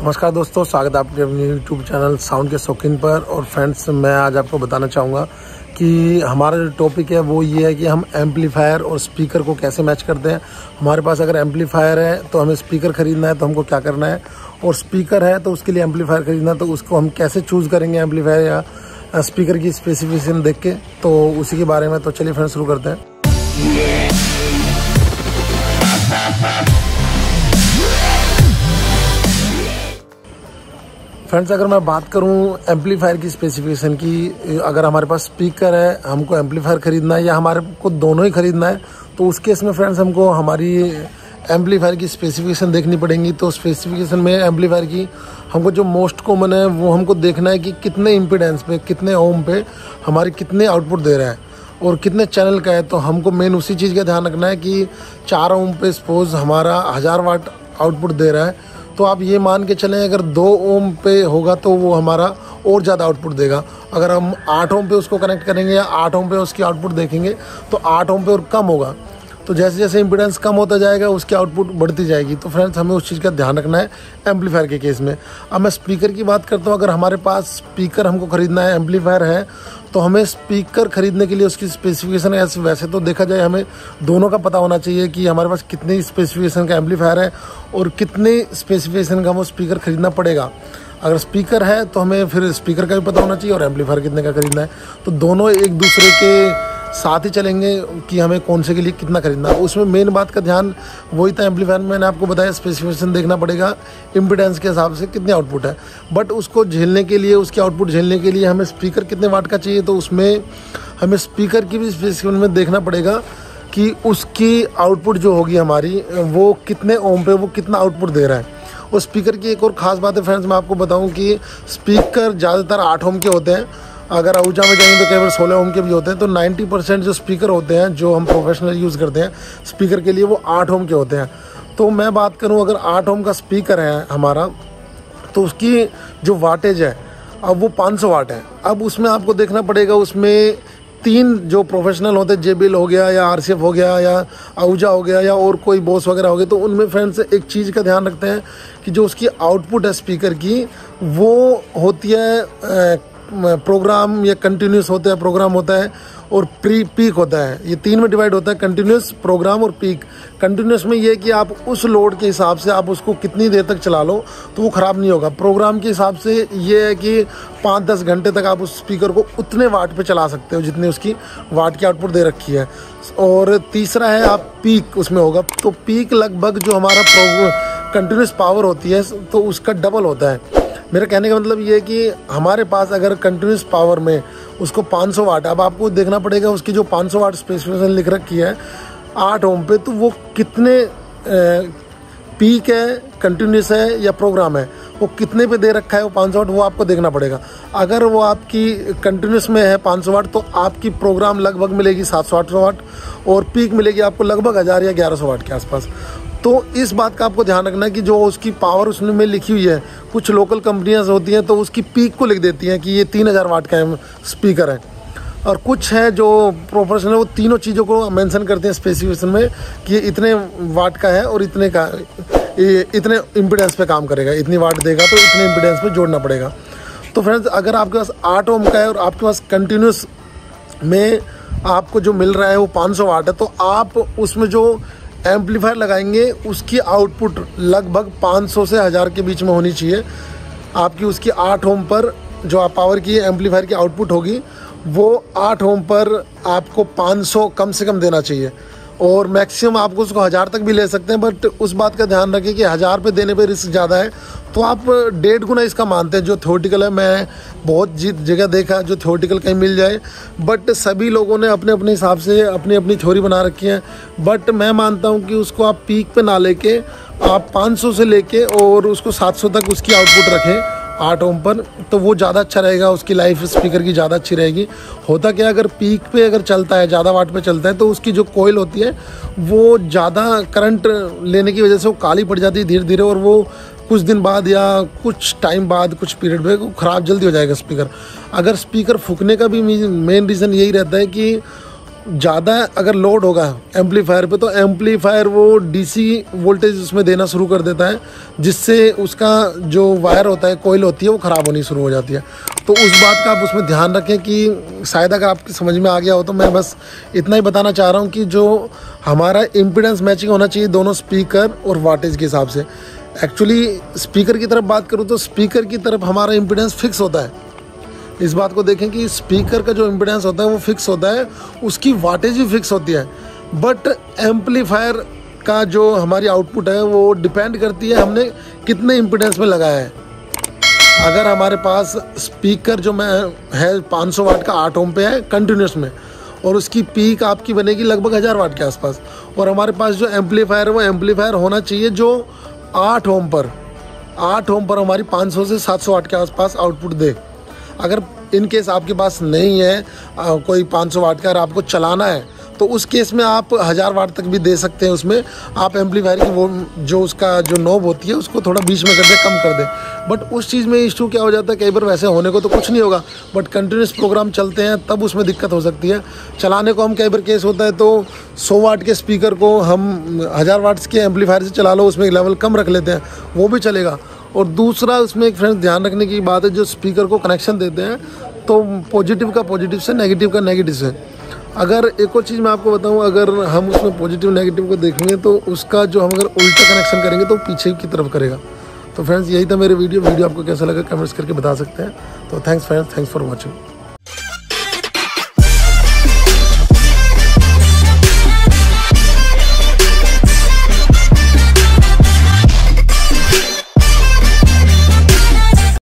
नमस्कार दोस्तों, स्वागत है आपके अपने यूट्यूब चैनल साउंड के शौकीन पर। और फ्रेंड्स मैं आज आपको बताना चाहूँगा कि हमारा जो टॉपिक है वो ये है कि हम एम्पलीफायर और स्पीकर को कैसे मैच करते हैं। हमारे पास अगर एम्पलीफायर है तो हमें स्पीकर ख़रीदना है तो हमको क्या करना है? और स्पीकर है तो उसके लिए एम्पलीफायर ख़रीदना है तो उसको हम कैसे चूज़ करेंगे एम्पलीफायर या स्पीकर की स्पेसिफिकेशन देख के? तो उसी के बारे में तो चलिए फ्रेंड्स शुरू करते हैं। फ्रेंड्स अगर मैं बात करूँ एम्पलीफायर की स्पेसिफिकेशन की, अगर हमारे पास स्पीकर है, हमको एम्पलीफायर ख़रीदना है या हमारे को दोनों ही ख़रीदना है तो उस केस में फ्रेंड्स हमको हमारी एम्पलीफायर की स्पेसिफिकेशन देखनी पड़ेंगी। तो स्पेसिफिकेशन में एम्पलीफायर की हमको जो मोस्ट कॉमन है, वो हमको देखना है कि कितने इम्पिडेंस पे, कितने ओम पे हमारी कितने आउटपुट दे रहा है और कितने चैनल का है। तो हमको मेन उसी चीज़ का ध्यान रखना है कि चार ओम पे सपोज़ हमारा हज़ार वाट आउटपुट दे रहा है। तो आप ये मान के चलें, अगर दो ओम पे होगा तो वो हमारा और ज़्यादा आउटपुट देगा। अगर हम आठ ओम पे उसको कनेक्ट करेंगे या आठ ओम पे उसकी आउटपुट देखेंगे तो आठ ओम पे और कम होगा। तो जैसे जैसे इम्पिडेंस कम होता जाएगा, उसकी आउटपुट बढ़ती जाएगी। तो फ्रेंड्स हमें उस चीज़ का ध्यान रखना है एम्पलीफायर के केस में। अब मैं स्पीकर की बात करता हूँ। अगर हमारे पास स्पीकर हमको ख़रीदना है एम्पलीफायर है तो हमें स्पीकर ख़रीदने के लिए उसकी स्पेसिफिकेशन ऐसे वैसे तो देखा जाए, हमें दोनों का पता होना चाहिए कि हमारे पास कितनी स्पेसिफिकेशन का एम्पलीफायर है और कितने स्पेसिफिकेशन का वो स्पीकर ख़रीदना पड़ेगा। अगर स्पीकर है तो हमें फिर स्पीकर का भी पता होना चाहिए और एम्पलीफायर कितने का खरीदना है। तो दोनों एक दूसरे के साथ ही चलेंगे कि हमें कौन से के लिए कितना खरीदना उसमें मेन बात का ध्यान, वही था एम्पलीफायर मैंने आपको बताया स्पेसिफिकेशन देखना पड़ेगा इम्पिडेंस के हिसाब से कितने आउटपुट है। बट उसको झेलने के लिए, उसके आउटपुट झेलने के लिए हमें स्पीकर कितने वाट का चाहिए तो उसमें हमें स्पीकर की भी स्पेसिफिकेशन में देखना पड़ेगा कि उसकी आउटपुट जो होगी हमारी, वो कितने ओम पे, वो कितना आउटपुट दे रहा है। और स्पीकर की एक और ख़ास बात है फ्रेंड्स मैं आपको बताऊँ कि स्पीकर ज़्यादातर आठ ओम के होते हैं। अगर ऊँचा में जाएँगे तो केवल सोलह ओम के भी होते हैं तो 90 परसेंट जो स्पीकर होते हैं, जो हम प्रोफेशनल यूज़ करते हैं, स्पीकर के लिए वो आठ ओम के होते हैं। तो मैं बात करूँ, अगर आठ ओम का स्पीकर है हमारा तो उसकी जो वाटेज है, अब वो 500 वाट है। अब उसमें आपको देखना पड़ेगा, उसमें तीन जो प्रोफेशनल होते हैं जेबिल हो गया या आरसीएफ हो गया या आहूजा हो गया या और कोई बॉस वगैरह हो गया तो उनमें फ्रेंड्स एक चीज़ का ध्यान रखते हैं कि जो उसकी आउटपुट है स्पीकर की, वो होती है प्रोग्राम या कंटिन्यूस होता है प्रोग्राम होता है और प्री पीक होता है। ये तीन में डिवाइड होता है कंटिन्यूस प्रोग्राम और पीक कंटिन्यूस में ये कि आप उस लोड के हिसाब से आप उसको कितनी देर तक चला लो तो वो ख़राब नहीं होगा। प्रोग्राम के हिसाब से ये है कि पाँच दस घंटे तक आप उस स्पीकर को उतने वाट पे चला सकते हो जितनी उसकी वाट की आउटपुट दे रखी है। और तीसरा है, आप पीक उसमें होगा। तो पीक लगभग जो हमारा कंटिन्यूस पावर होती है तो उसका डबल होता है। मेरे कहने का मतलब ये है कि हमारे पास अगर कंटिन्यूस पावर में उसको 500 सौ वाट अब आपको देखना पड़ेगा उसकी जो 500 सौ वाट स्पेसिफिकेशन लिख रखी है, आठ ओम पे तो वो कितने पीक है कंटिन्यूस है या प्रोग्राम है, वो कितने पे दे रखा है वो 500 वाट वो आपको देखना पड़ेगा। अगर वो आपकी कंटिन्यूस में है 500 वाट तो आपकी प्रोग्राम लगभग मिलेगी 700 वाट और पीक मिलेगी आपको लगभग हज़ार या 1100 वाट के आसपास। तो इस बात का आपको ध्यान रखना कि जो उसकी पावर उसमें लिखी हुई है, कुछ लोकल कंपनियाँ होती हैं तो उसकी पीक को लिख देती हैं कि ये तीन हज़ार वाट का स्पीकर है। और कुछ है जो प्रोफेशनल वो तीनों चीज़ों को मेंशन करते हैं स्पेसिफिकेशन में कि ये इतने वाट का है और इतने का, ये इतने इम्पिडेंस पे काम करेगा। इतनी वाट देगा तो इतने इम्पिडेंस पे जोड़ना पड़ेगा। तो फ्रेंड्स अगर आपके पास आठ ओम का है और आपके पास कंटिन्यूस में आपको जो मिल रहा है वो 500 वाट है तो आप उसमें जो एम्पलीफायर लगाएँगे, उसकी आउटपुट लगभग 500 से हज़ार के बीच में होनी चाहिए। आपकी उसकी आठ ओम पर जो आप पावर की एम्पलीफायर की आउटपुट होगी, वो आठ ओम पर आपको 500 कम से कम देना चाहिए। और मैक्सिमम आपको उसको हज़ार तक भी ले सकते हैं बट उस बात का ध्यान रखें कि हज़ार पे देने पे रिस्क ज़्यादा है। तो आप डेढ़ गुना इसका मानते हैं, जो थ्योरेटिकल है, मैं बहुत जीत जगह देखा, जो थ्योरेटिकल कहीं मिल जाए। बट सभी लोगों ने अपने अपने हिसाब से अपनी अपनी थ्योरी बना रखी है। बट मैं मानता हूँ कि उसको आप पीक पर ना लेके, आप 500 से लेके और उसको 700 तक उसकी आउटपुट रखें। आठ ओम पर तो वो ज़्यादा अच्छा रहेगा, उसकी लाइफ स्पीकर की ज़्यादा अच्छी रहेगी। होता क्या अगर पीक पे अगर चलता है, ज़्यादा वाट पे चलता है तो उसकी जो कोयल होती है, वो ज़्यादा करंट लेने की वजह से वो काली पड़ जाती है धीरे धीरे और वो कुछ दिन बाद या कुछ टाइम बाद, कुछ पीरियड में ख़राब जल्दी हो जाएगा स्पीकर अगर स्पीकर फूकने का भी मेन रीज़न यही रहता है कि ज़्यादा अगर लोड होगा एम्पलीफायर पे तो एम्पलीफायर वो डीसी वोल्टेज उसमें देना शुरू कर देता है, जिससे उसका जो वायर होता है कोयल होती है, वो ख़राब होनी शुरू हो जाती है। तो उस बात का आप उसमें ध्यान रखें कि शायद अगर आपकी समझ में आ गया हो तो मैं बस इतना ही बताना चाह रहा हूँ कि जो हमारा इम्पिडेंस मैचिंग होना चाहिए दोनों स्पीकर और वाटेज के हिसाब से। एक्चुअली स्पीकर की तरफ़ बात करूँ तो स्पीकर की तरफ़ हमारा इम्पिडेंस फिक्स होता है। इस बात को देखें कि स्पीकर का जो इम्पिडेंस होता है, वो फिक्स होता है। उसकी वाटेज भी फिक्स होती है। बट एम्पलीफायर का जो हमारी आउटपुट है, वो डिपेंड करती है हमने कितने इम्पिडेंस में लगाया है। अगर हमारे पास स्पीकर जो मैं, है 500 वाट का आठ ओम पे है कंटिन्यूस में, और उसकी पीक आपकी बनेगी लगभग हज़ार वाट के आसपास, और हमारे पास जो एम्पलीफायर है, वो एम्पलीफायर होना चाहिए जो आठ ओम पर, आठ ओम पर हमारी 500 से 700 वाट के आसपास आउटपुट दे। अगर इन केस आपके पास नहीं है आ, कोई 500 वाट का और आपको चलाना है तो उस केस में आप हज़ार वाट तक भी दे सकते हैं उसमें। आप एम्पलीफायर की वो जो उसका जो नोब होती है उसको थोड़ा बीच में कर कम कर दे। बट उस चीज़ में इशू क्या हो जाता है कई बार वैसे होने को तो कुछ नहीं होगा बट कंटिन्यूस प्रोग्राम चलते हैं तब उसमें दिक्कत हो सकती है। चलाने को हम कई बार केस होता है तो सौ वाट के स्पीकर को हम हज़ार वाट्स के एम्पलीफायर से चला लो उसमें लेवल कम रख लेते हैं वो भी चलेगा। और दूसरा इसमें एक फ्रेंड ध्यान रखने की बात है, जो स्पीकर को कनेक्शन देते हैं तो पॉजिटिव का पॉजिटिव से नेगेटिव का नेगेटिव से। अगर एक और चीज़ मैं आपको बताऊँ, अगर हम उसमें पॉजिटिव नेगेटिव को देखेंगे तो उसका जो हम अगर उल्टा कनेक्शन करेंगे तो पीछे की तरफ़ करेगा। तो फ्रेंड्स यही था मेरे वीडियो वीडियो आपको कैसा लगा कमेंट्स करके बता सकते हैं। तो thanks friends thanks for watching